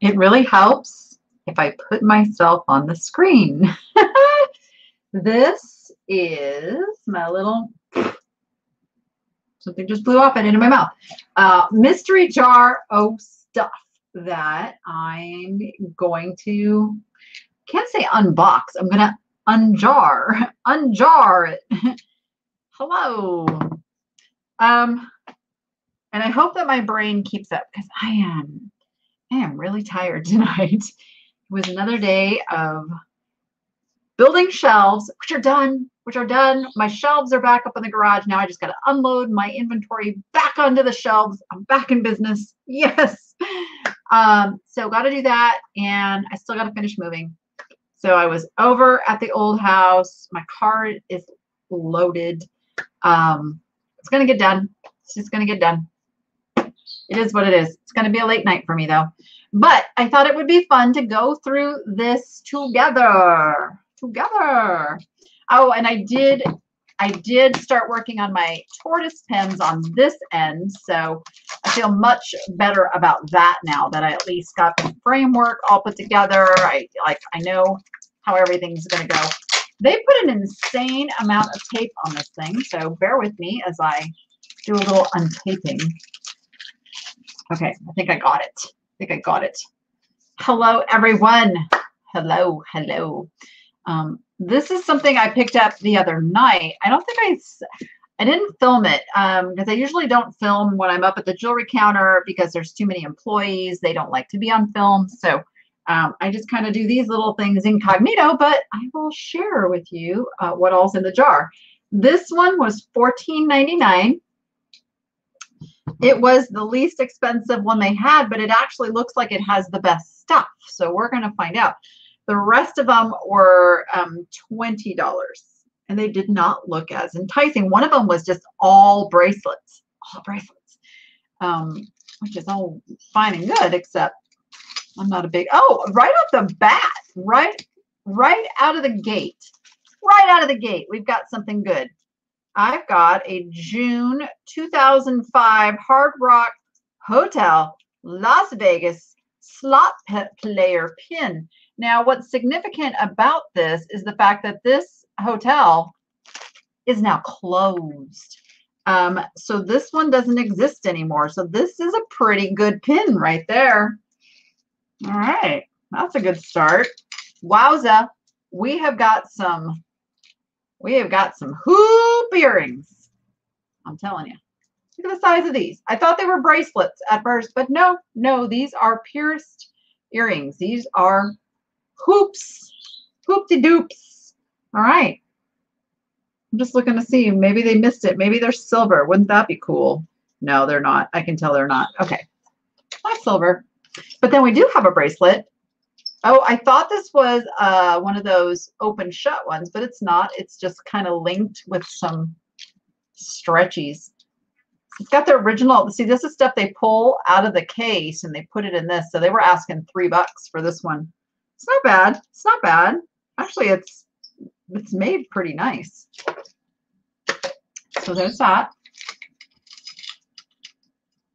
it really helps if I put myself on the screen. this is my little, something just blew off and into my mouth. Uh, mystery jar of stuff that I'm going to, can't say unbox, I'm going to unjar, unjar it. Hello. Um, and I hope that my brain keeps up because I am, I am really tired tonight. it was another day of building shelves, which are done, which are done. My shelves are back up in the garage. Now I just got to unload my inventory back onto the shelves. I'm back in business. Yes. Um, so got to do that. And I still got to finish moving. So I was over at the old house. My car is loaded. Um, it's going to get done. It's just going to get done. It is what it is. It's going to be a late night for me though. But I thought it would be fun to go through this together. Together. Oh, and I did I did start working on my tortoise pens on this end, so I feel much better about that now that I at least got the framework all put together. I like I know how everything's going to go. They put an insane amount of tape on this thing, so bear with me as I do a little untaping. Okay, I think I got it. I think I got it. Hello, everyone. Hello, hello. Um, this is something I picked up the other night. I don't think I, I didn't film it because um, I usually don't film when I'm up at the jewelry counter because there's too many employees. They don't like to be on film. So um, I just kind of do these little things incognito, but I will share with you uh, what all's in the jar. This one was $14.99. It was the least expensive one they had, but it actually looks like it has the best stuff. So we're going to find out. The rest of them were um, $20 and they did not look as enticing. One of them was just all bracelets, all bracelets, um, which is all fine and good, except I'm not a big, oh, right off the bat, right, right out of the gate, right out of the gate, we've got something good. I've got a June 2005 Hard Rock Hotel Las Vegas slot player pin. Now, what's significant about this is the fact that this hotel is now closed. Um, so this one doesn't exist anymore. So this is a pretty good pin right there. All right, that's a good start. Wowza, we have got some, we have got some hoop earrings. I'm telling you. Look at the size of these. I thought they were bracelets at first, but no, no, these are pierced earrings. These are hoops, hoop-de-doops. All right. I'm just looking to see. Maybe they missed it. Maybe they're silver. Wouldn't that be cool? No, they're not. I can tell they're not. Okay. Not silver. But then we do have a bracelet. Oh, I thought this was uh, one of those open shut ones, but it's not. It's just kind of linked with some stretchies. It's got the original. See, this is stuff they pull out of the case and they put it in this. So they were asking three bucks for this one. It's not bad. It's not bad. Actually, it's it's made pretty nice. So there's that.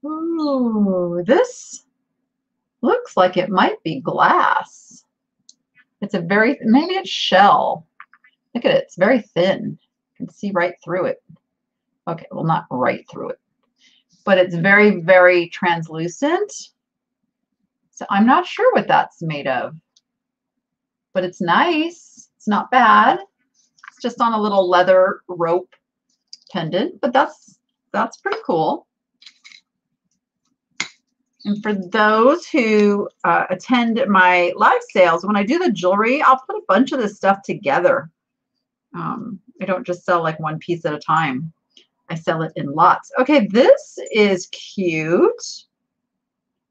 Ooh, this Looks like it might be glass. It's a very, maybe it's shell. Look at it, it's very thin. You can see right through it. Okay, well not right through it, but it's very, very translucent. So I'm not sure what that's made of, but it's nice. It's not bad. It's just on a little leather rope pendant, but that's, that's pretty cool. And for those who uh, attend my live sales, when I do the jewelry, I'll put a bunch of this stuff together. Um, I don't just sell like one piece at a time. I sell it in lots. Okay, this is cute.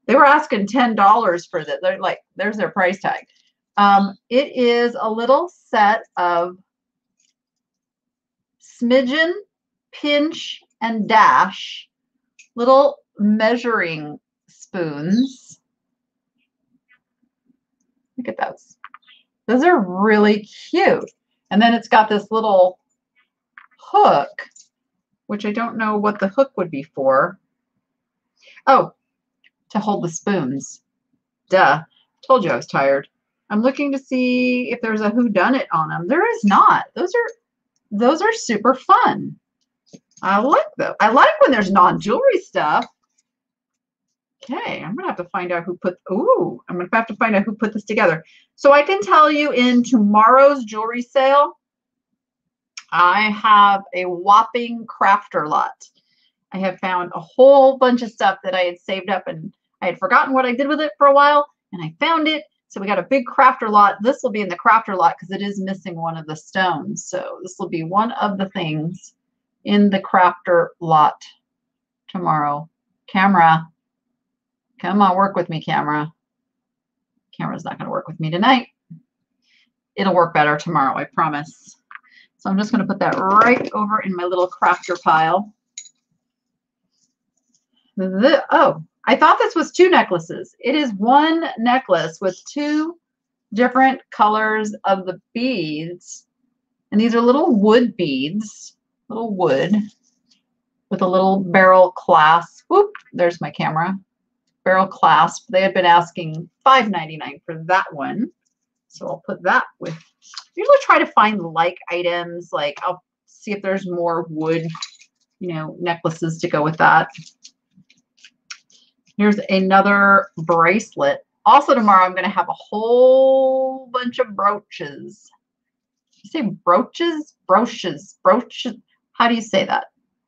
They were asking $10 for this. They're like, there's their price tag. Um, it is a little set of smidgen, pinch, and dash little measuring spoons. Look at those. Those are really cute. And then it's got this little hook, which I don't know what the hook would be for. Oh, to hold the spoons. duh. Told you I was tired. I'm looking to see if there's a who done it on them. There is not. Those are those are super fun. I like them. I like when there's non-jewelry stuff. Okay, I'm gonna have to find out who put. Ooh, I'm gonna have to find out who put this together. So I can tell you in tomorrow's jewelry sale, I have a whopping crafter lot. I have found a whole bunch of stuff that I had saved up and I had forgotten what I did with it for a while, and I found it. So we got a big crafter lot. This will be in the crafter lot because it is missing one of the stones. So this will be one of the things in the crafter lot tomorrow. Camera. Come on, work with me, camera. Camera's not going to work with me tonight. It'll work better tomorrow, I promise. So I'm just going to put that right over in my little crafter pile. The, oh, I thought this was two necklaces. It is one necklace with two different colors of the beads. And these are little wood beads, little wood with a little barrel clasp. Whoop, there's my camera. Barrel clasp. They had been asking $5.99 for that one. So I'll put that with, usually try to find like items, like I'll see if there's more wood, you know, necklaces to go with that. Here's another bracelet. Also tomorrow, I'm going to have a whole bunch of brooches. You say brooches? Brooches. Brooches. How do you say that?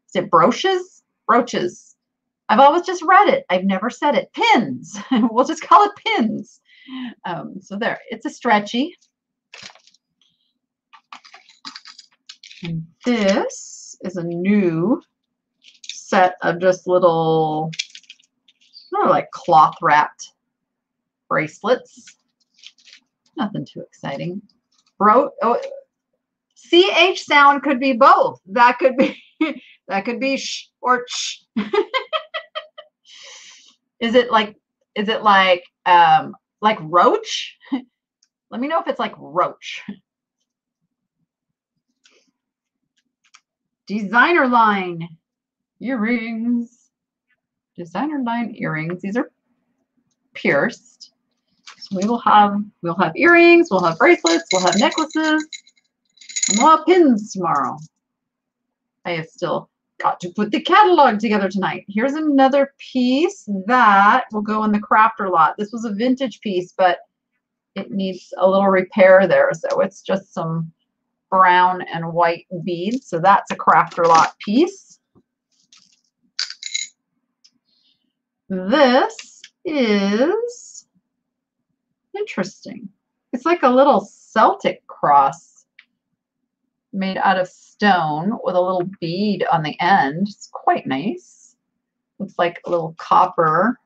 Is it brooches? Brooches. I've always just read it. I've never said it. Pins. we'll just call it pins. Um, so there. It's a stretchy. And this is a new set of just little they're like cloth wrapped bracelets. Nothing too exciting. Bro, oh, CH sound could be both. That could be that could be sh or ch. is it like is it like um like roach? Let me know if it's like roach. Designer line earrings designer line earrings. These are pierced. So we will have we'll have earrings, we'll have bracelets, we'll have necklaces, and we'll have pins tomorrow. I have still got to put the catalog together tonight. Here's another piece that will go in the crafter lot. This was a vintage piece, but it needs a little repair there. So it's just some brown and white beads. So that's a crafter lot piece. This is interesting. It's like a little Celtic cross made out of stone with a little bead on the end. It's quite nice. Looks like a little copper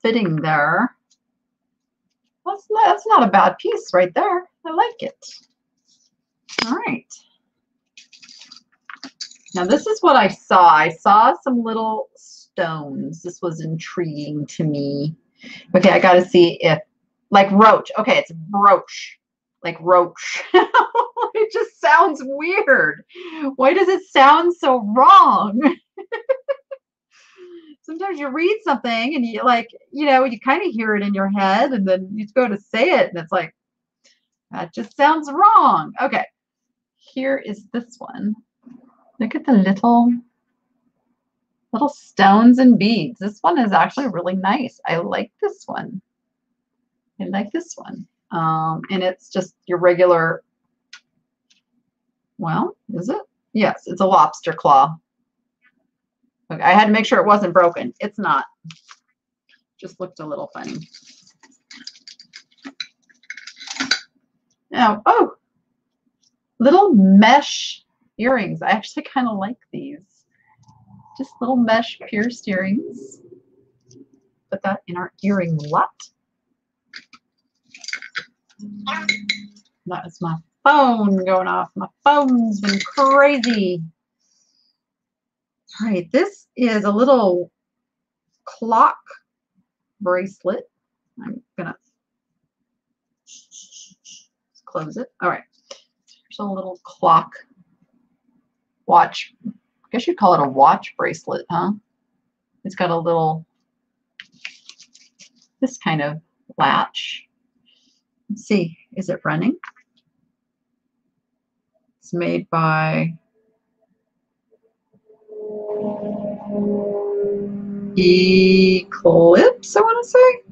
fitting there. That's not, that's not a bad piece right there. I like it. All right. Now this is what I saw. I saw some little stones. This was intriguing to me. Okay, I got to see if, like roach. Okay, it's brooch, like roach. it just sounds weird. Why does it sound so wrong? Sometimes you read something and you like, you know, you kind of hear it in your head and then you go to say it and it's like, that just sounds wrong. Okay, here is this one. Look at the little little stones and beads. This one is actually really nice. I like this one. I like this one. Um, and it's just your regular, well, is it? Yes, it's a lobster claw. Okay, I had to make sure it wasn't broken. It's not. Just looked a little funny. Now, oh, little mesh earrings. I actually kind of like these just little mesh pierced earrings. Put that in our earring lot. That is my phone going off. My phone's been crazy. All right, this is a little clock bracelet. I'm gonna close it. All right, there's a little clock watch I guess you'd call it a watch bracelet, huh? It's got a little this kind of latch. Let's see, is it running? It's made by Eclipse, I want to say.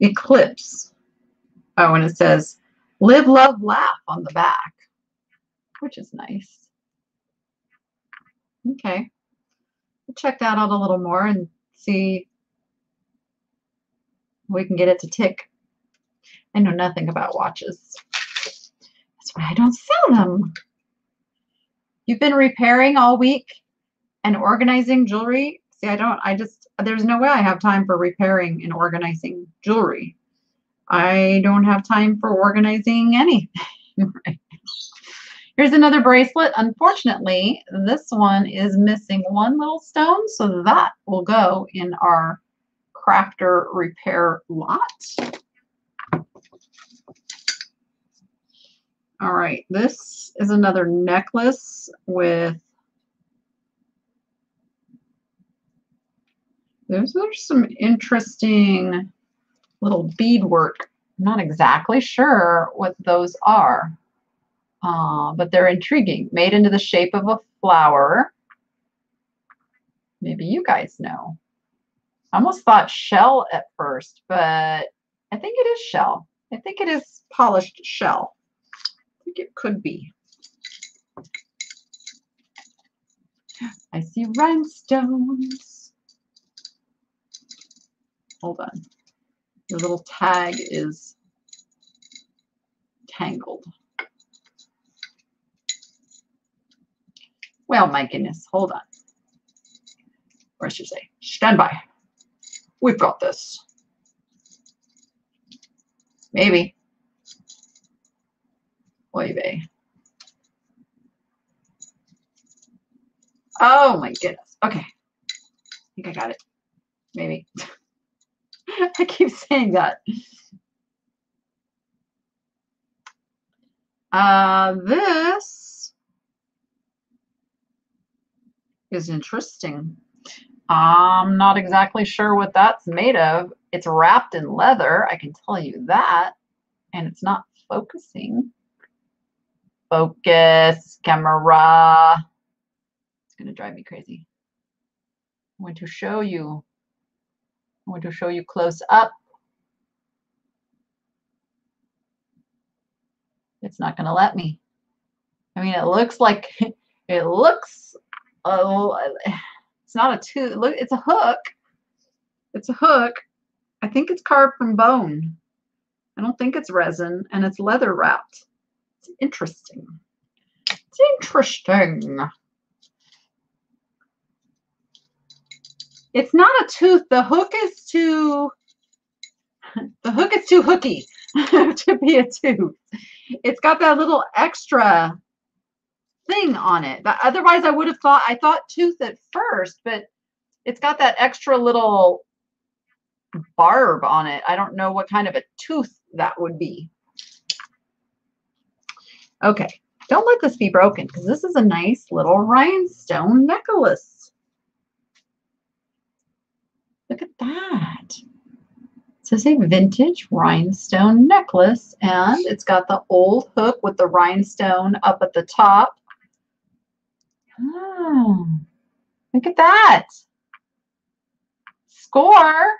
Eclipse. Oh, and it says live, love, laugh on the back, which is nice. Okay. We'll check that out a little more and see we can get it to tick. I know nothing about watches. That's why I don't sell them. You've been repairing all week and organizing jewelry. See, I don't, I just, there's no way I have time for repairing and organizing jewelry. I don't have time for organizing anything. Here's another bracelet. Unfortunately, this one is missing one little stone, so that will go in our crafter repair lot. All right, this is another necklace with, there's, there's some interesting little beadwork. Not exactly sure what those are, uh, but they're intriguing. Made into the shape of a flower. Maybe you guys know. I almost thought shell at first, but I think it is shell. I think it is polished shell think it could be. I see rhinestones. Hold on. Your little tag is tangled. Well, my goodness, hold on. Or I should say, stand by. We've got this. Maybe. Oy. Oh my goodness. Okay. I think I got it. Maybe. I keep saying that. Uh, this is interesting. I'm not exactly sure what that's made of. It's wrapped in leather, I can tell you that. And it's not focusing. Focus, camera. It's going to drive me crazy. I want to show you. I want to show you close up. It's not going to let me. I mean, it looks like, it looks, uh, it's not a tooth, look, it's a hook. It's a hook. I think it's carved from bone. I don't think it's resin, and it's leather wrapped interesting. It's interesting. It's not a tooth. The hook is too, the hook is too hooky to be a tooth. It's got that little extra thing on it. But otherwise, I would have thought, I thought tooth at first, but it's got that extra little barb on it. I don't know what kind of a tooth that would be. Okay, don't let this be broken because this is a nice little rhinestone necklace. Look at that. So says a vintage rhinestone necklace and it's got the old hook with the rhinestone up at the top. Oh, look at that. Score.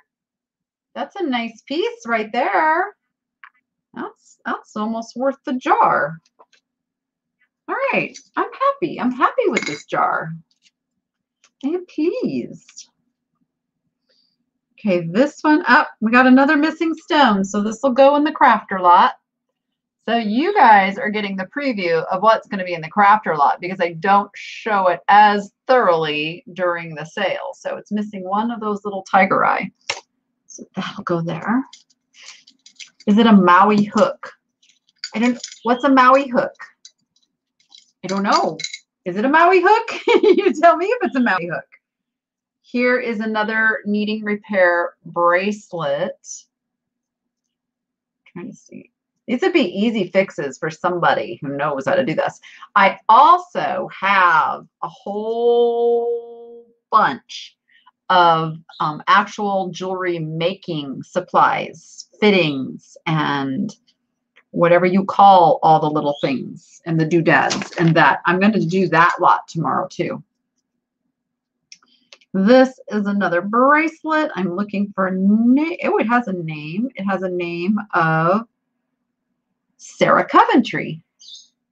That's a nice piece right there. That's, that's almost worth the jar. All right, I'm happy. I'm happy with this jar. I am pleased. Okay, this one up. we got another missing stone, so this will go in the crafter lot. So you guys are getting the preview of what's going to be in the crafter lot because I don't show it as thoroughly during the sale. So it's missing one of those little tiger eye. So that'll go there. Is it a Maui hook? I don't, what's a Maui hook? I don't know. Is it a Maui hook? you tell me if it's a Maui hook. Here is another needing repair bracelet. I'm trying to see. These would be easy fixes for somebody who knows how to do this. I also have a whole bunch of um, actual jewelry making supplies, fittings, and whatever you call all the little things and the doodads and that. I'm going to do that lot tomorrow too. This is another bracelet. I'm looking for a name. Oh, it has a name. It has a name of Sarah Coventry.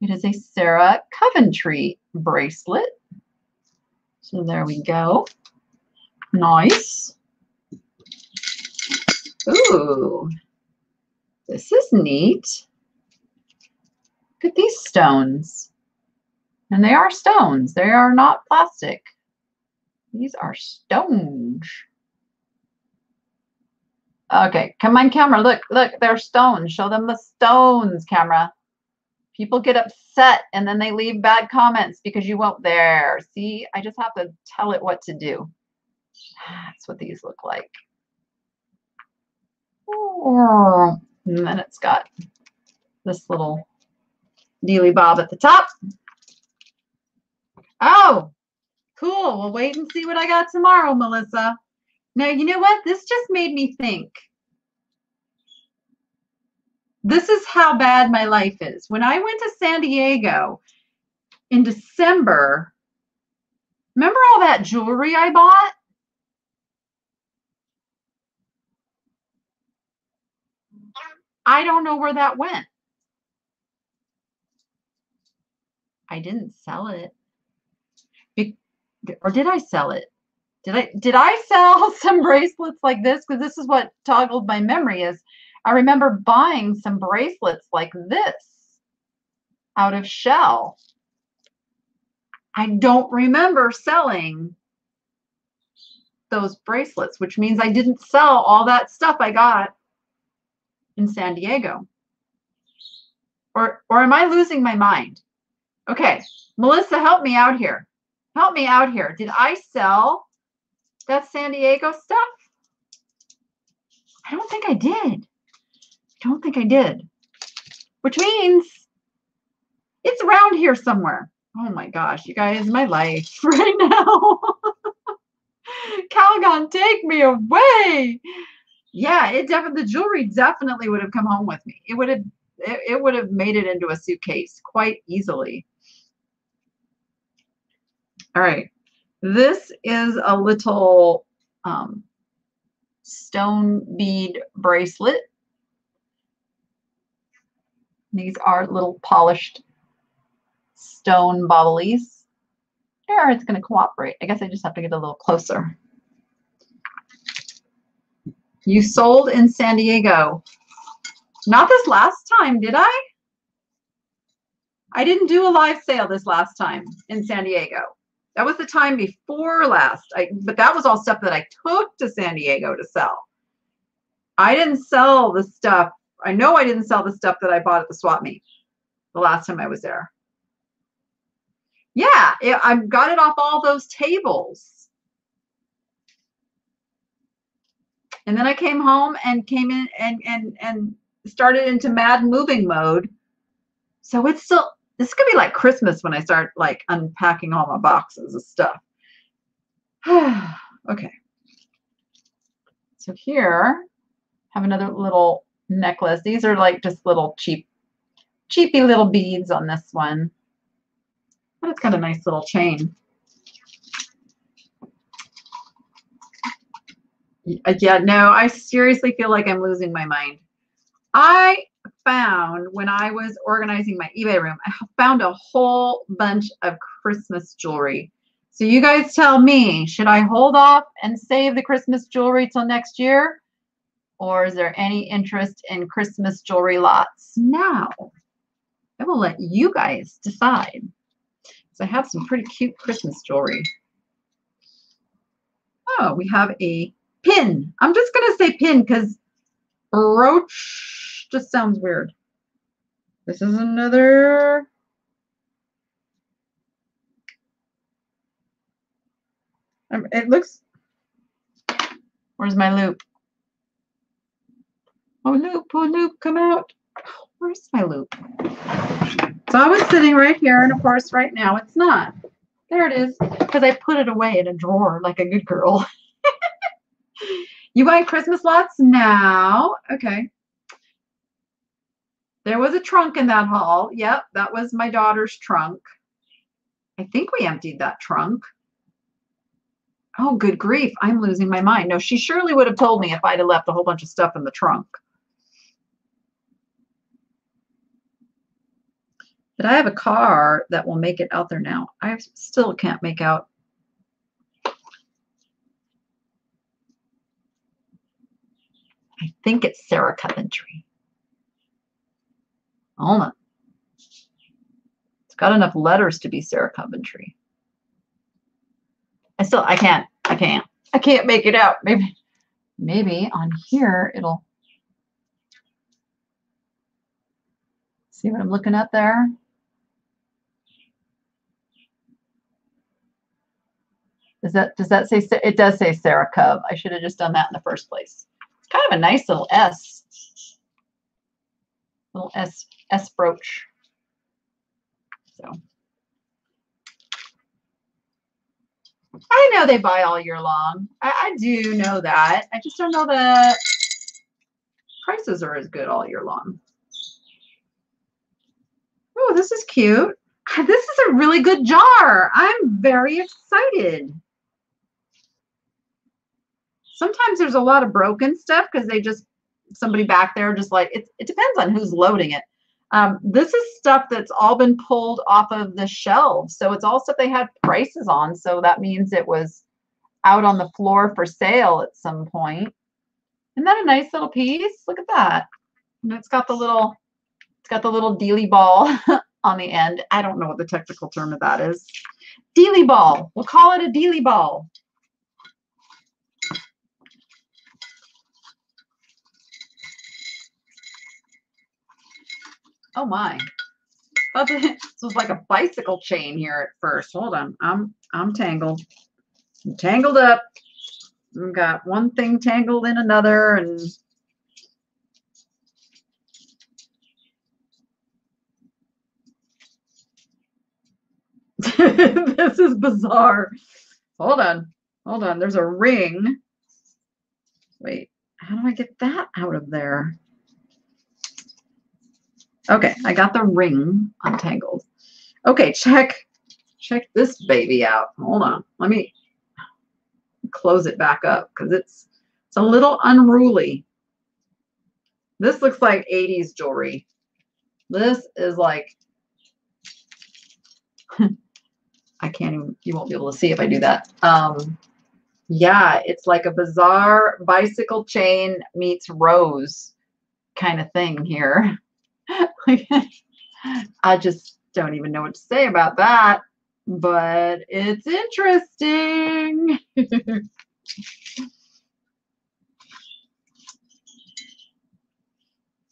It is a Sarah Coventry bracelet. So there we go. Nice. Ooh, this is neat. Look at these stones. And they are stones. They are not plastic. These are stones. Okay, come on, camera. Look, look, they're stones. Show them the stones, camera. People get upset and then they leave bad comments because you won't there. See, I just have to tell it what to do. That's what these look like. Oh. And then it's got this little dealy bob at the top. Oh, Cool. We'll wait and see what I got tomorrow, Melissa. Now, you know what? This just made me think. This is how bad my life is. When I went to San Diego in December, remember all that jewelry I bought? I don't know where that went. I didn't sell it or did I sell it? Did I did I sell some bracelets like this? Because this is what toggled my memory is. I remember buying some bracelets like this out of shell. I don't remember selling those bracelets, which means I didn't sell all that stuff I got in San Diego. Or or am I losing my mind? Okay, Melissa, help me out here help me out here. Did I sell that San Diego stuff? I don't think I did. I don't think I did. Which means it's around here somewhere. Oh my gosh, you guys, my life right now. Calgon, take me away. Yeah, it definitely the jewelry definitely would have come home with me. It would have it, it would have made it into a suitcase quite easily. All right. This is a little um, stone bead bracelet. These are little polished stone bobblies. There, it's going to cooperate. I guess I just have to get a little closer. You sold in San Diego. Not this last time, did I? I didn't do a live sale this last time in San Diego. That was the time before last. I, but that was all stuff that I took to San Diego to sell. I didn't sell the stuff. I know I didn't sell the stuff that I bought at the swap meet the last time I was there. Yeah, it, I got it off all those tables. And then I came home and came in and and and started into mad moving mode. So it's still this could be like Christmas when I start like unpacking all my boxes of stuff. okay. So here, have another little necklace. These are like just little cheap, cheapy little beads on this one. But it's got a nice little chain. Yeah, no, I seriously feel like I'm losing my mind. I found when I was organizing my eBay room, I found a whole bunch of Christmas jewelry. So you guys tell me, should I hold off and save the Christmas jewelry till next year? Or is there any interest in Christmas jewelry lots now? I will let you guys decide. So I have some pretty cute Christmas jewelry. Oh, we have a pin. I'm just going to say pin because brooch just sounds weird. This is another um, it looks where's my loupe? Oh loupe oh loupe come out. Where's my loupe? So I was sitting right here and of course right now it's not. There it is because I put it away in a drawer like a good girl You buying Christmas lots now? Okay. There was a trunk in that hall. Yep, that was my daughter's trunk. I think we emptied that trunk. Oh, good grief. I'm losing my mind. No, she surely would have told me if I'd have left a whole bunch of stuff in the trunk. But I have a car that will make it out there now. I still can't make out. I think it's Sarah Coventry. On. It's got enough letters to be Sarah Coventry. I still, I can't, I can't, I can't make it out. Maybe, maybe on here it'll, see what I'm looking at there? Does that, does that say, it does say Sarah Cove. I should have just done that in the first place. It's kind of a nice little S. Little S, S brooch. So. I know they buy all year long. I, I do know that. I just don't know that prices are as good all year long. Oh, this is cute. This is a really good jar. I'm very excited. Sometimes there's a lot of broken stuff because they just, somebody back there just like, it, it depends on who's loading it. Um, this is stuff that's all been pulled off of the shelves. So it's all stuff they had prices on. So that means it was out on the floor for sale at some point. Isn't that a nice little piece? Look at that. And it's got the little, it's got the little dealy ball on the end. I don't know what the technical term of that is. Dealy ball. We'll call it a dealy ball. Oh my. this was like a bicycle chain here at first. Hold on. I'm I'm tangled. I'm tangled up. I've got one thing tangled in another and this is bizarre. Hold on. Hold on. There's a ring. Wait, how do I get that out of there? Okay, I got the ring untangled. Okay, check check this baby out. Hold on. Let me close it back up because it's it's a little unruly. This looks like 80s jewelry. This is like I can't even you won't be able to see if I do that. Um yeah, it's like a bizarre bicycle chain meets rose kind of thing here. I just don't even know what to say about that, but it's interesting.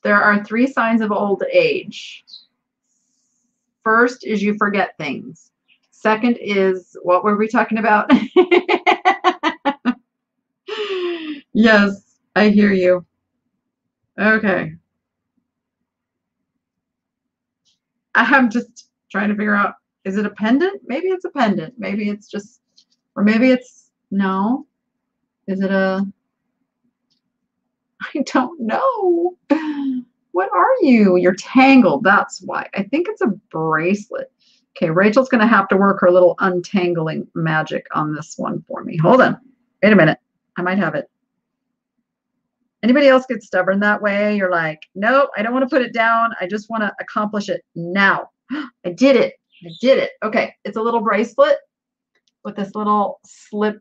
there are three signs of old age. First is you forget things. Second is, what were we talking about? yes, I hear you. Okay. I'm just trying to figure out, is it a pendant? Maybe it's a pendant. Maybe it's just, or maybe it's, no. Is it a, I don't know. What are you? You're tangled. That's why. I think it's a bracelet. Okay, Rachel's going to have to work her little untangling magic on this one for me. Hold on. Wait a minute. I might have it. Anybody else get stubborn that way? You're like, nope, I don't want to put it down. I just want to accomplish it now. I did it. I did it. Okay, it's a little bracelet with this little slip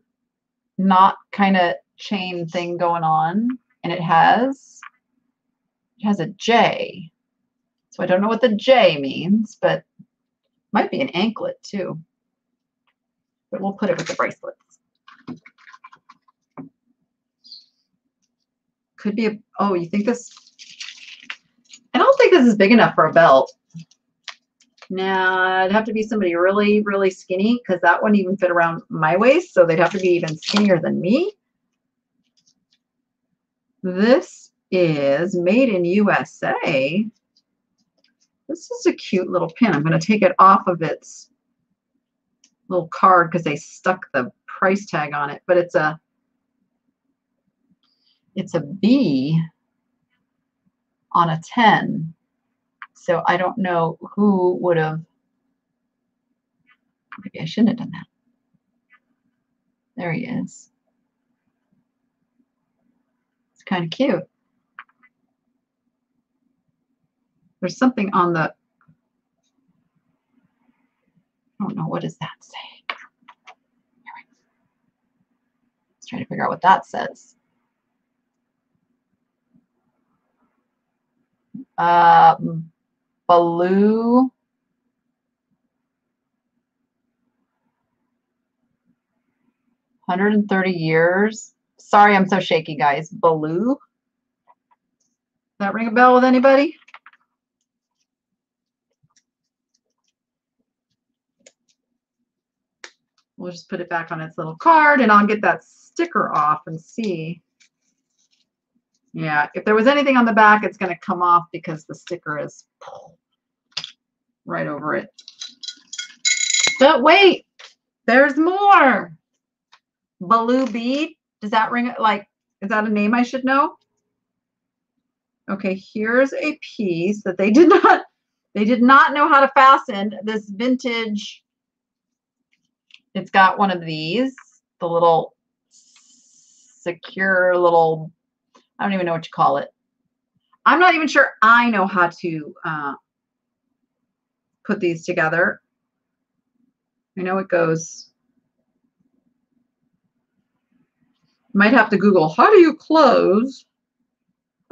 knot kind of chain thing going on. And it has, it has a J. So I don't know what the J means, but might be an anklet too. But we'll put it with the bracelet. Could be a, oh, you think this, I don't think this is big enough for a belt. Now, it'd have to be somebody really, really skinny because that wouldn't even fit around my waist. So they'd have to be even skinnier than me. This is made in USA. This is a cute little pin. I'm going to take it off of its little card because they stuck the price tag on it. But it's a it's a B on a 10. So I don't know who would have, maybe I shouldn't have done that. There he is. It's kind of cute. There's something on the, I don't know, what does that say? Let's try to figure out what that says. Uh, Baloo. Hundred and thirty years. Sorry, I'm so shaky, guys. Baloo. That ring a bell with anybody? We'll just put it back on its little card and I'll get that sticker off and see. Yeah, if there was anything on the back, it's going to come off because the sticker is right over it. But wait, there's more. Baloo bead. Does that ring like, is that a name I should know? Okay, here's a piece that they did not, they did not know how to fasten this vintage it's got one of these, the little secure little, I don't even know what you call it. I'm not even sure I know how to uh, put these together. I know it goes, might have to Google, how do you close?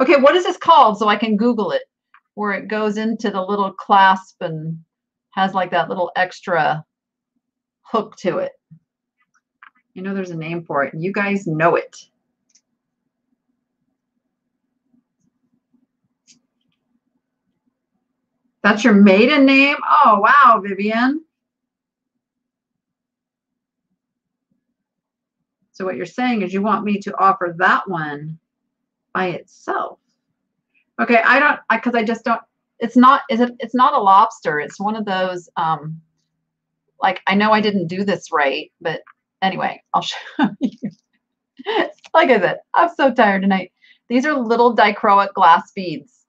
Okay, what is this called so I can Google it? Where it goes into the little clasp and has like that little extra hook to it. You know there's a name for it. You guys know it. That's your maiden name? Oh, wow, Vivian. So what you're saying is you want me to offer that one by itself. Okay, I don't, because I, I, just don't, it's not, is it, it's not a lobster. It's one of those, um, like I know I didn't do this right, but anyway, I'll show you. like I said, I'm so tired tonight. These are little dichroic glass beads.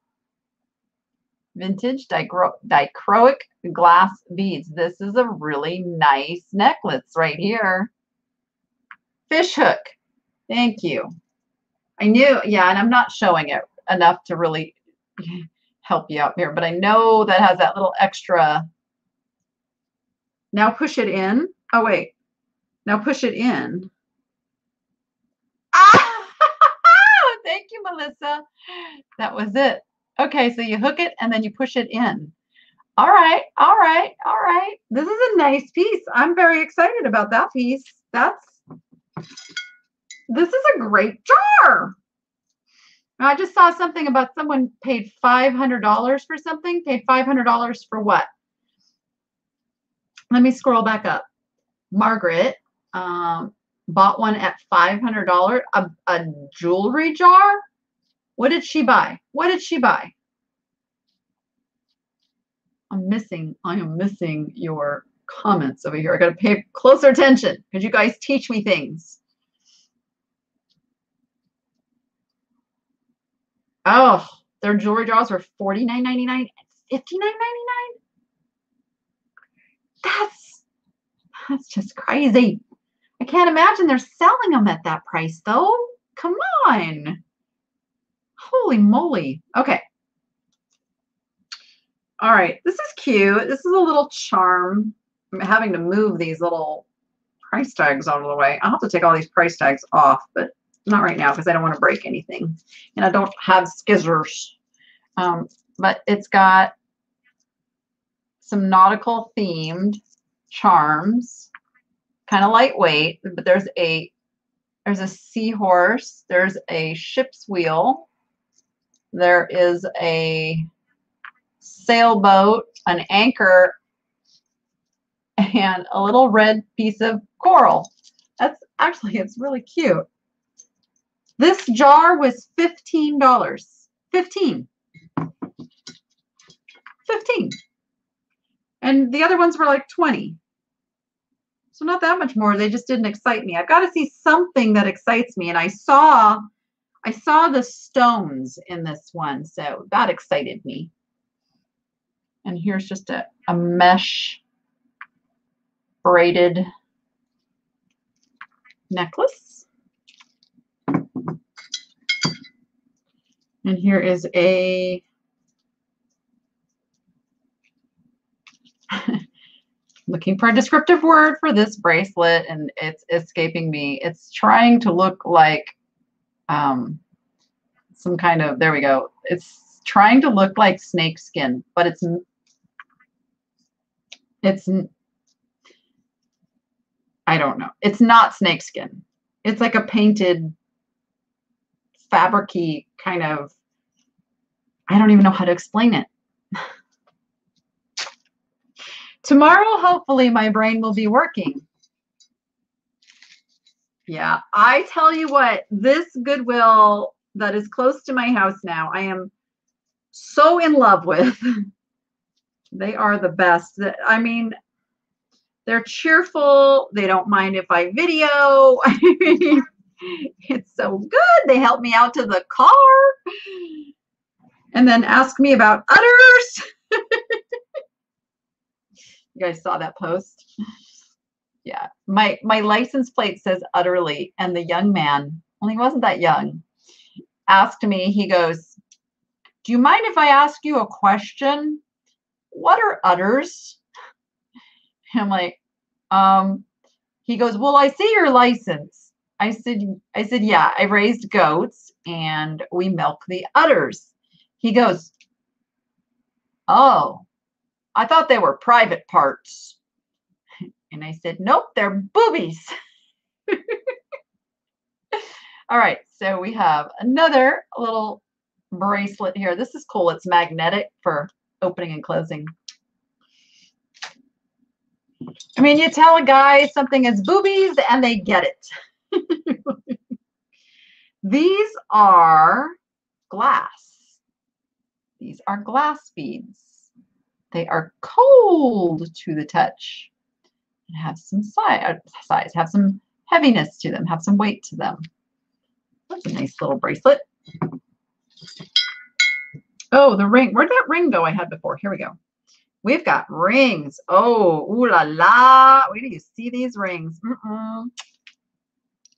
Vintage dichro dichroic glass beads. This is a really nice necklace right here. Fish hook. Thank you. I knew, yeah, and I'm not showing it enough to really help you out here, but I know that has that little extra now push it in. Oh, wait. Now push it in. Ah! Thank you, Melissa. That was it. Okay, so you hook it and then you push it in. All right, all right, all right. This is a nice piece. I'm very excited about that piece. That's, this is a great jar. I just saw something about someone paid $500 for something. Paid $500 for what? let me scroll back up. Margaret um, bought one at $500, a, a jewelry jar. What did she buy? What did she buy? I'm missing, I am missing your comments over here. I got to pay closer attention because you guys teach me things. Oh, their jewelry jars were $49.99 $59.99 that's that's just crazy. I can't imagine they're selling them at that price though. Come on. Holy moly. Okay. All right. This is cute. This is a little charm. I'm having to move these little price tags out of the way. I'll have to take all these price tags off, but not right now because I don't want to break anything. And I don't have scissors. Um, but it's got some nautical themed charms, kind of lightweight, but there's a there's a seahorse, there's a ship's wheel, there is a sailboat, an anchor, and a little red piece of coral. That's actually, it's really cute. This jar was $15. 15. 15 and the other ones were like 20. So not that much more. They just didn't excite me. I've got to see something that excites me. And I saw I saw the stones in this one, so that excited me. And here's just a, a mesh braided necklace. And here is a looking for a descriptive word for this bracelet and it's escaping me. It's trying to look like um, some kind of, there we go. It's trying to look like snake skin, but it's, it's, I don't know. It's not snake skin. It's like a painted fabricy kind of, I don't even know how to explain it. Tomorrow, hopefully, my brain will be working. Yeah, I tell you what, this Goodwill that is close to my house now, I am so in love with. they are the best. I mean, they're cheerful. They don't mind if I video. it's so good. They help me out to the car and then ask me about udders. You guys saw that post? Yeah. My my license plate says utterly, and the young man, well, he wasn't that young, asked me, he goes, Do you mind if I ask you a question? What are udders? I'm like, um, he goes, Well, I see your license. I said, I said, yeah, I raised goats and we milk the udders. He goes, Oh, I thought they were private parts. And I said, nope, they're boobies. All right, so we have another little bracelet here. This is cool. It's magnetic for opening and closing. I mean, you tell a guy something is boobies and they get it. These are glass. These are glass beads. They are cold to the touch have some size, size, have some heaviness to them, have some weight to them. That's a nice little bracelet. Oh, the ring. Where'd that ring go I had before? Here we go. We've got rings. Oh, ooh la la. Wait till you see these rings. Mm -mm.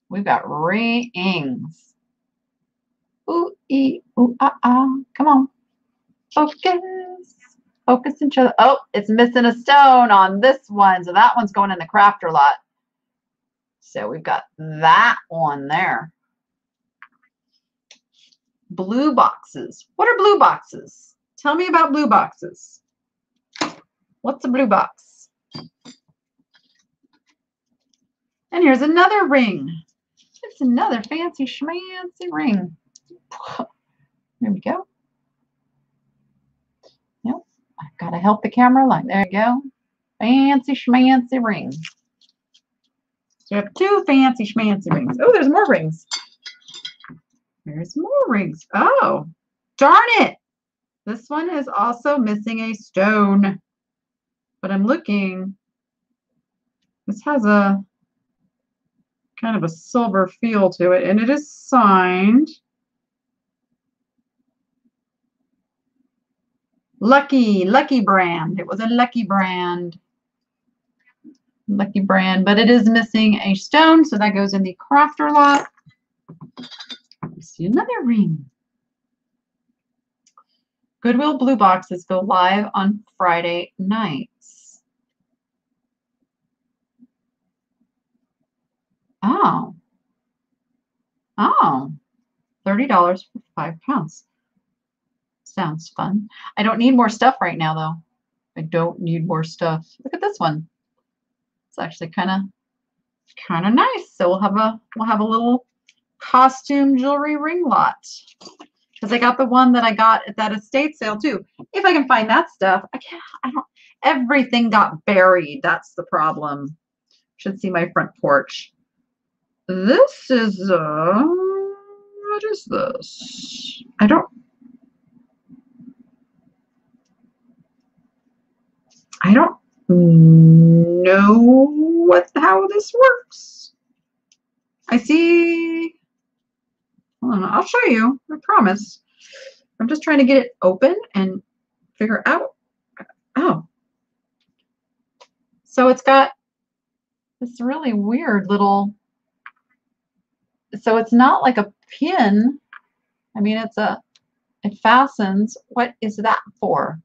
We've got rings. Ooh, ee, ooh, ah, ah. Come on. Focus. Focus each other. Oh, it's missing a stone on this one. So that one's going in the crafter lot. So we've got that one there. Blue boxes. What are blue boxes? Tell me about blue boxes. What's a blue box? And here's another ring. It's another fancy schmancy ring. There we go. I've got to help the camera along. There you go. Fancy schmancy rings. So you have two fancy schmancy rings. Oh, there's more rings. There's more rings. Oh, darn it. This one is also missing a stone. But I'm looking. This has a kind of a silver feel to it. And it is signed Lucky, Lucky brand. It was a Lucky brand. Lucky brand, but it is missing a stone, so that goes in the crafter lot. We see another ring. Goodwill Blue Boxes go live on Friday nights. Oh. Oh. $30 for five pounds. Sounds fun. I don't need more stuff right now, though. I don't need more stuff. Look at this one. It's actually kind of kind of nice. So we'll have a we'll have a little costume jewelry ring lot. Because I got the one that I got at that estate sale too. If I can find that stuff, I can't. I don't. Everything got buried. That's the problem. Should see my front porch. This is uh, what is this? I don't I don't know what how this works. I see on, I'll show you. I promise. I'm just trying to get it open and figure out. Oh. So it's got this really weird little, so it's not like a pin. I mean, it's a, it fastens. What is that for?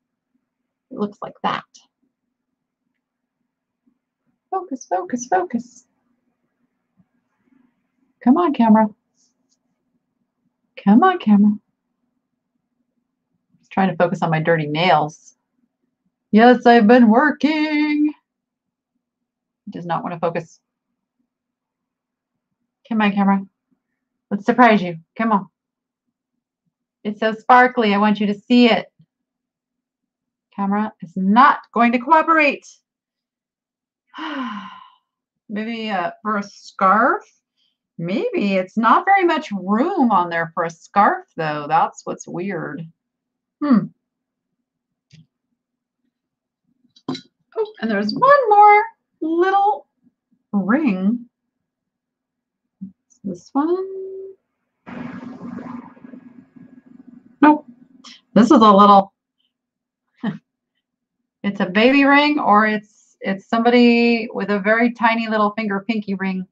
It looks like that. Focus, focus, focus. Come on, camera. Come on, camera. Just trying to focus on my dirty nails. Yes, I've been working. Does not want to focus. Come on, camera. Let's surprise you. Come on. It's so sparkly. I want you to see it. Camera is not going to cooperate. Maybe uh, for a scarf? Maybe. It's not very much room on there for a scarf, though. That's what's weird. Hmm. Oh, and there's one more little ring. This one. Nope. This is a little, it's a baby ring or it's, it's somebody with a very tiny little finger pinky ring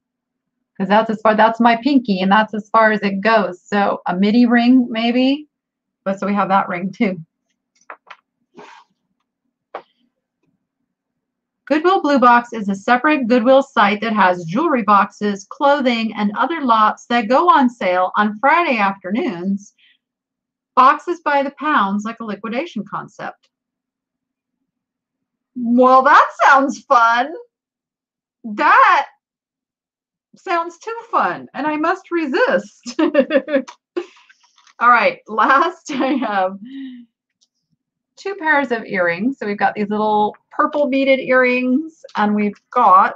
because that's as far, that's my pinky and that's as far as it goes. So a midi ring maybe, but so we have that ring too. Goodwill Blue Box is a separate Goodwill site that has jewelry boxes, clothing, and other lots that go on sale on Friday afternoons. Boxes by the pounds, like a liquidation concept. Well, that sounds fun. That sounds too fun, and I must resist. All right, last I have two pairs of earrings. So we've got these little purple beaded earrings and we've got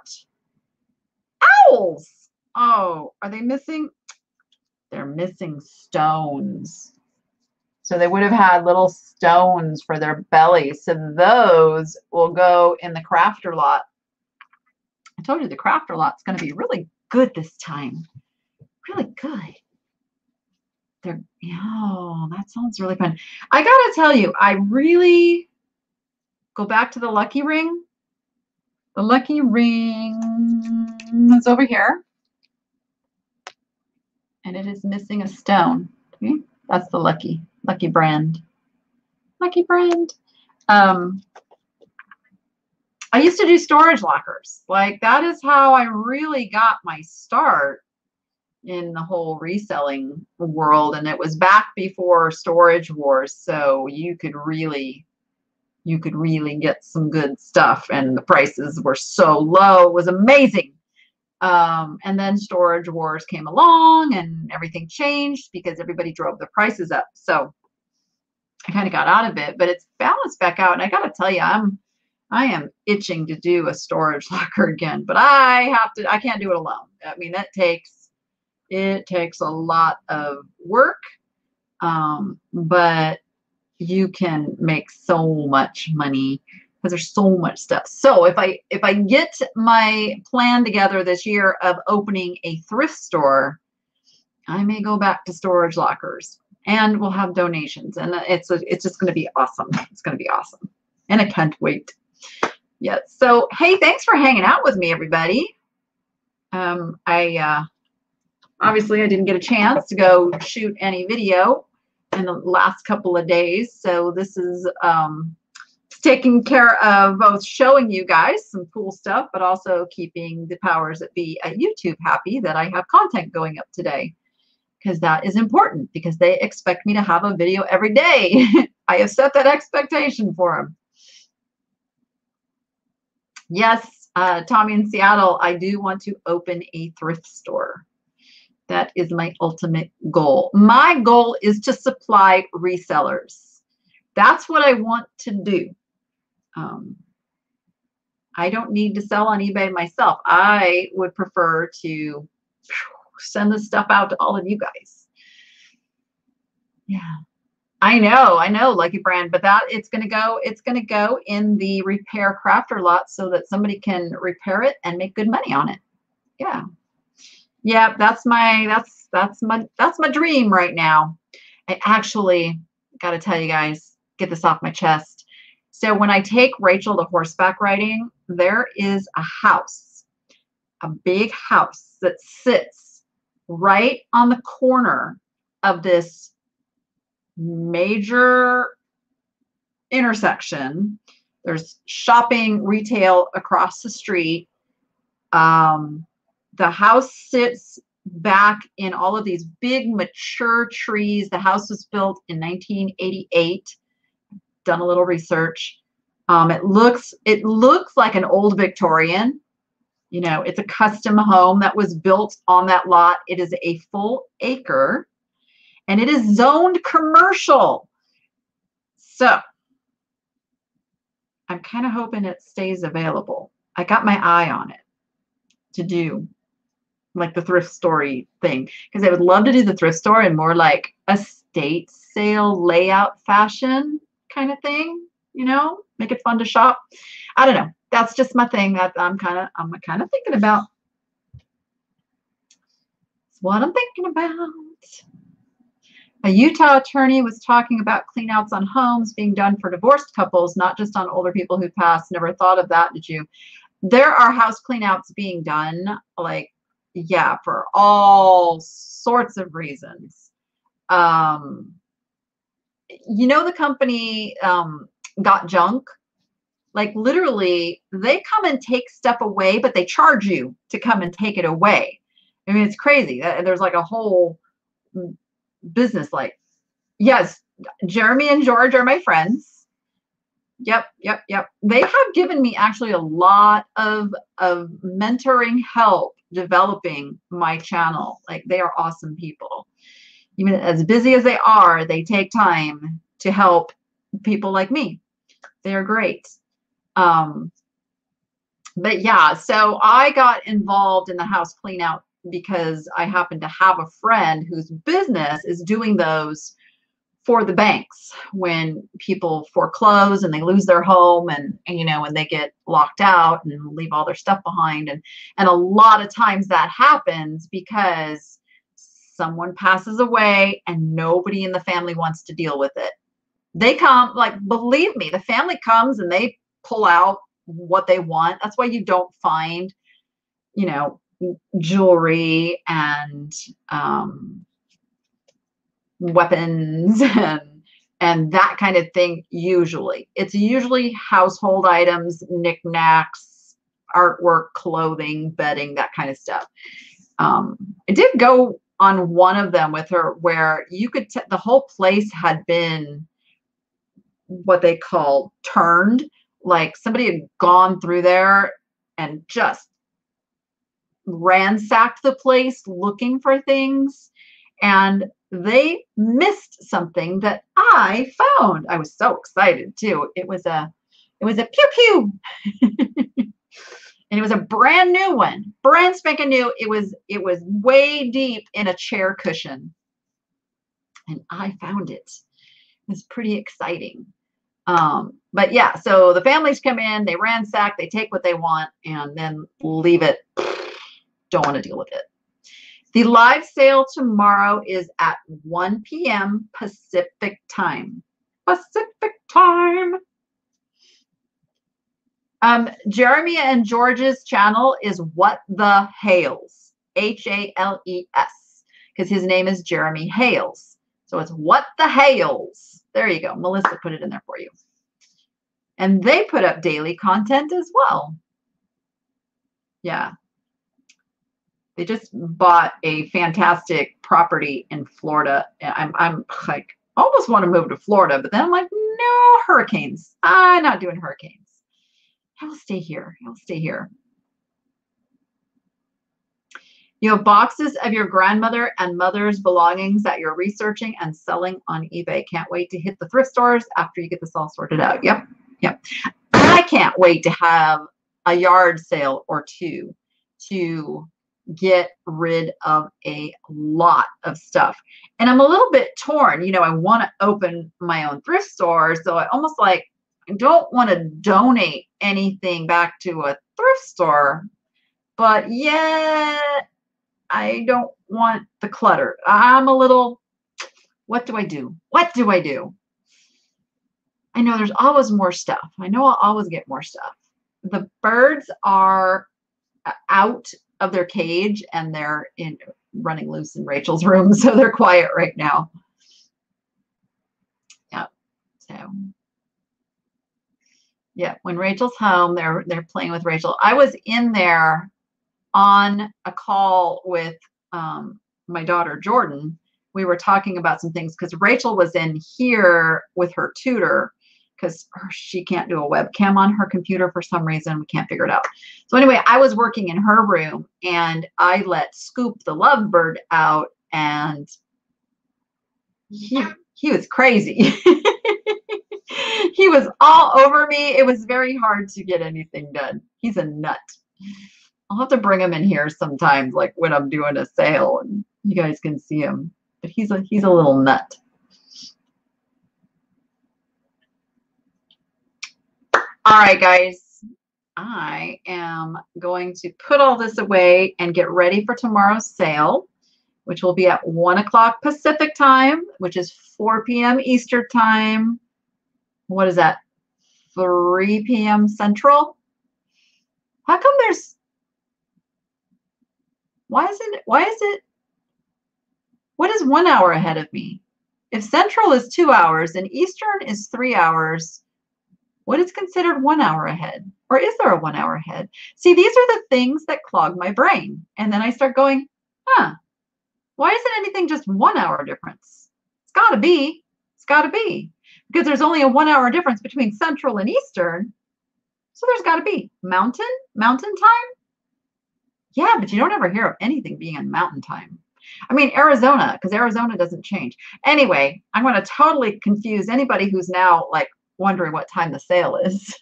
owls. Oh, are they missing? They're missing stones. So they would have had little stones for their belly. So those will go in the crafter lot. I told you the crafter lot's going to be really good this time. Really good. They're, oh, that sounds really fun. I got to tell you, I really go back to the lucky ring. The lucky ring is over here. And it is missing a stone. Okay? That's the lucky, lucky brand. Lucky brand. Um, I used to do storage lockers. Like that is how I really got my start in the whole reselling world and it was back before storage wars so you could really you could really get some good stuff and the prices were so low it was amazing um, and then storage wars came along and everything changed because everybody drove the prices up. So i kind of got out of it but it's balanced back out. And i gotta tell you i'm i am itching to do a storage locker again but i have to i can't do it alone. I mean that takes it takes a lot of work, um, but you can make so much money because there's so much stuff. So if I if I get my plan together this year of opening a thrift store, I may go back to storage lockers and we'll have donations and it's a, it's just going to be awesome. It's going to be awesome. And I can't wait. Yes. So, hey, thanks for hanging out with me, everybody. Um, I uh, obviously I didn't get a chance to go shoot any video in the last couple of days. So this is um, taking care of both showing you guys some cool stuff, but also keeping the powers that be at YouTube happy that I have content going up today. Because that is important because they expect me to have a video every day. I have set that expectation for them. Yes, uh, Tommy in Seattle, I do want to open a thrift store. That is my ultimate goal. My goal is to supply resellers. That's what I want to do. Um, I don't need to sell on eBay myself. I would prefer to send this stuff out to all of you guys. Yeah. I know, I know, Lucky Brand, but that it's gonna go, it's gonna go in the repair crafter lot so that somebody can repair it and make good money on it. Yeah. Yep, that's my that's that's my that's my dream right now. I actually got to tell you guys, get this off my chest. So when I take Rachel to horseback riding, there is a house, a big house that sits right on the corner of this major intersection. There's shopping, retail across the street. Um, the house sits back in all of these big mature trees. The house was built in 1988. Done a little research. Um, it looks it looks like an old Victorian. You know, it's a custom home that was built on that lot. It is a full acre and it is zoned commercial. So I'm kind of hoping it stays available. I got my eye on it to do like the thrift story thing because I would love to do the thrift store in more like a estate sale layout fashion kind of thing, you know, make it fun to shop. I don't know. That's just my thing that I'm kind of I'm kind of thinking about. It's what I'm thinking about. A Utah attorney was talking about cleanouts on homes being done for divorced couples, not just on older people who passed. Never thought of that, did you? There are house cleanouts being done, like yeah, for all sorts of reasons. Um, you know, the company um, got junk. Like literally, they come and take stuff away, but they charge you to come and take it away. I mean, it's crazy. There's like a whole business. Like, yes, Jeremy and George are my friends Yep, yep, yep. They have given me actually a lot of of mentoring help developing my channel. Like they are awesome people. Even as busy as they are, they take time to help people like me. They are great. Um, but yeah, so I got involved in the house clean out because I happen to have a friend whose business is doing those for the banks when people foreclose and they lose their home and, and, you know and they get locked out and leave all their stuff behind and and a lot of times that happens because someone passes away and nobody in the family wants to deal with it. They come like believe me the family comes and they pull out what they want. That's why you don't find you know jewelry and um weapons and and that kind of thing usually. It's usually household items knickknacks artwork clothing bedding that kind of stuff. Um, i did go on one of them with her where you could t- the whole place had been what they call turned like somebody had gone through there and just ransacked the place looking for things and they missed something that I found. I was so excited too. It was a it was a pew pew. and it was a brand new one. Brand spanking new. It was it was way deep in a chair cushion. And I found it. It was pretty exciting. Um, but yeah, so the families come in, they ransack, they take what they want, and then leave it. Don't want to deal with it. The live sale tomorrow is at 1 p.m. Pacific time. Pacific time. Um, Jeremy and George's channel is What the Hales, H A L E S, because his name is Jeremy Hales. So it's What the Hales. There you go. Melissa put it in there for you. And they put up daily content as well. Yeah. They just bought a fantastic property in Florida. I'm, I'm like, almost want to move to Florida, but then I'm like, no hurricanes. I'm not doing hurricanes. I'll stay here. I'll stay here. You have boxes of your grandmother and mother's belongings that you're researching and selling on eBay. Can't wait to hit the thrift stores after you get this all sorted out. Yep. Yep. I can't wait to have a yard sale or two to get rid of a lot of stuff. And I'm a little bit torn. You know, I want to open my own thrift store. So I almost like, I don't want to donate anything back to a thrift store. But yet, I don't want the clutter. I'm a little, what do I do? What do I do? I know there's always more stuff. I know I'll always get more stuff. The birds are uh, out of their cage and they're in running loose in Rachel's room, so they're quiet right now. Yeah. So yeah, when Rachel's home, they're they're playing with Rachel. I was in there on a call with um, my daughter Jordan. We were talking about some things because Rachel was in here with her tutor because she can't do a webcam on her computer for some reason. We can't figure it out. So anyway, I was working in her room and I let Scoop the lovebird out and he, he was crazy. he was all over me. It was very hard to get anything done. He's a nut. I'll have to bring him in here sometimes, like when I'm doing a sale and you guys can see him. But he's a he's a little nut. All right, guys. I am going to put all this away and get ready for tomorrow's sale, which will be at 1 o'clock Pacific time, which is 4 p.m. Eastern time. What is that? 3 p.m. Central? How come there's why is it why is it what is one hour ahead of me? If Central is two hours and Eastern is three hours, what is considered one hour ahead? Or is there a one hour ahead? See, these are the things that clog my brain. And then I start going, huh, why isn't anything just one hour difference? It's got to be. It's got to be. Because there's only a one hour difference between Central and Eastern. So there's got to be mountain, mountain time. Yeah, but you don't ever hear of anything being in mountain time. I mean, Arizona, because Arizona doesn't change. Anyway, I'm going to totally confuse anybody who's now like wondering what time the sale is.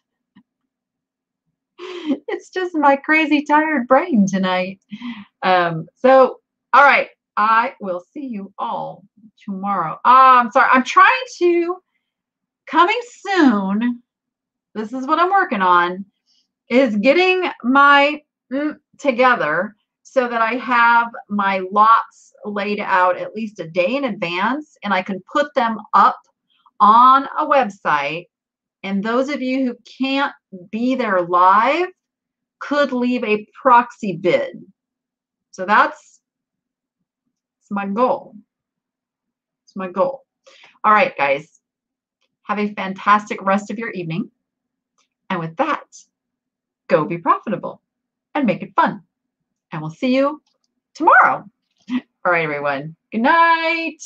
it's just my crazy tired brain tonight. Um, so, all right, I will see you all tomorrow. Uh, I'm sorry, I'm trying to, coming soon, this is what I'm working on, is getting my mm, together so that I have my lots laid out at least a day in advance and I can put them up on a website. And those of you who can't be there live could leave a proxy bid. So that's, that's my goal. It's my goal. All right, guys. Have a fantastic rest of your evening. And with that, go be profitable and make it fun. And we'll see you tomorrow. All right, everyone. Good night.